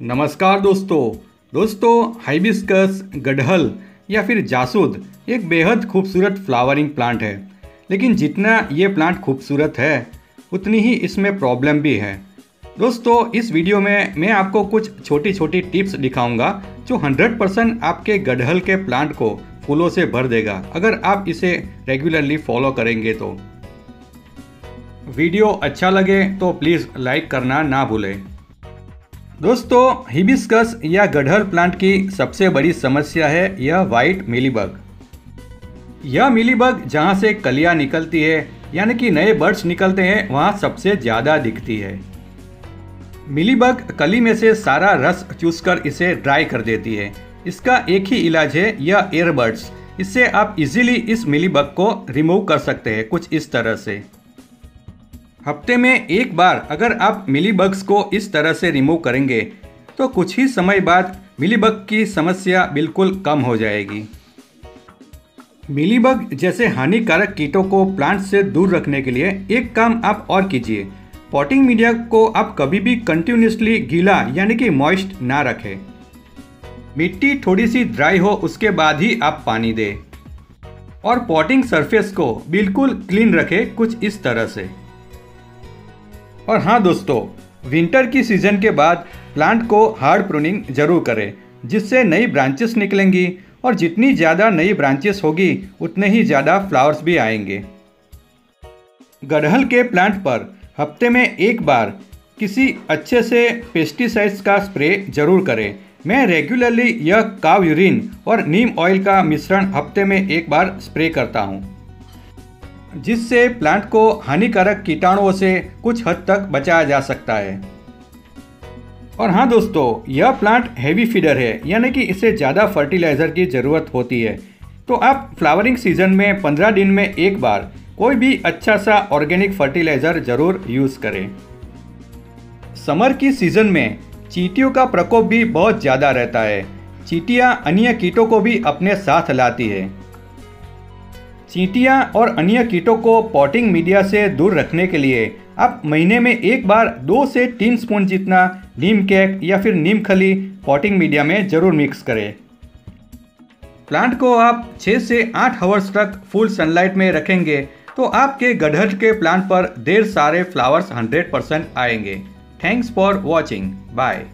नमस्कार दोस्तों। दोस्तों हाइबिस्कस गढ़हल या फिर जासूद एक बेहद खूबसूरत फ्लावरिंग प्लांट है। लेकिन जितना ये प्लांट खूबसूरत है, उतनी ही इसमें प्रॉब्लम भी है। दोस्तों, इस वीडियो में मैं आपको कुछ छोटी छोटी टिप्स दिखाऊँगा, जो 100 परसेंट आपके गढ़हल के प्लांट को फूलों से भर देगा, अगर आप इसे रेगुलरली फॉलो करेंगे तो। वीडियो अच्छा लगे तो प्लीज़ लाइक करना ना भूलें। दोस्तों, हिबिस्कस या गढ़हल प्लांट की सबसे बड़ी समस्या है यह वाइट मिलीबग। यह मिलीबग जहाँ से कलियाँ निकलती है, यानी कि नए बर्ड्स निकलते हैं, वहाँ सबसे ज़्यादा दिखती है। मिलीबग कली में से सारा रस चूसकर इसे ड्राई कर देती है। इसका एक ही इलाज है, यह एयरबड्स इससे आप इजीली इस मिलीबग को रिमूव कर सकते हैं, कुछ इस तरह से। हफ़्ते में एक बार अगर आप मिलीबग्स को इस तरह से रिमूव करेंगे तो कुछ ही समय बाद मिलीबग की समस्या बिल्कुल कम हो जाएगी। मिलीबग जैसे हानिकारक कीटों को प्लांट से दूर रखने के लिए एक काम आप और कीजिए। पॉटिंग मीडिया को आप कभी भी कंटिन्यूसली गीला यानी कि मॉइस्ट ना रखें। मिट्टी थोड़ी सी ड्राई हो, उसके बाद ही आप पानी दें। और पॉटिंग सरफेस को बिल्कुल क्लीन रखें कुछ इस तरह से। और हाँ दोस्तों विंटर की सीज़न के बाद प्लांट को हार्ड प्रूनिंग ज़रूर करें, जिससे नई ब्रांचेस निकलेंगी और जितनी ज़्यादा नई ब्रांचेस होगी, उतने ही ज़्यादा फ्लावर्स भी आएँगे। गढ़हल के प्लांट पर हफ़्ते में एक बार किसी अच्छे से पेस्टिसाइड्स का स्प्रे ज़रूर करें। मैं रेगुलरली यह काव यूरिन और नीम ऑयल का मिश्रण हफ़्ते में एक बार स्प्रे करता हूँ। जिससे प्लांट को हानिकारक कीटाणुओं से कुछ हद तक बचाया जा सकता है। और हाँ दोस्तों, यह प्लांट हैवी फीडर है, यानी कि इसे ज़्यादा फर्टिलाइज़र की ज़रूरत होती है। तो आप फ्लावरिंग सीज़न में 15 दिन में एक बार कोई भी अच्छा सा ऑर्गेनिक फर्टिलाइज़र ज़रूर यूज़ करें। समर की सीज़न में चीटियों का प्रकोप भी बहुत ज़्यादा रहता है। चीटियाँ अन्य कीटों को भी अपने साथ लाती है। चींटियाँ और अन्य कीटों को पॉटिंग मीडिया से दूर रखने के लिए आप महीने में एक बार दो से तीन स्पून जितना नीम केक या फिर नीम खली पॉटिंग मीडिया में ज़रूर मिक्स करें। प्लांट को आप 6 से 8 आवर्स तक फुल सनलाइट में रखेंगे तो आपके गढ़हट के प्लांट पर देर सारे फ्लावर्स 100 परसेंट आएँगे। Thanks for watching bye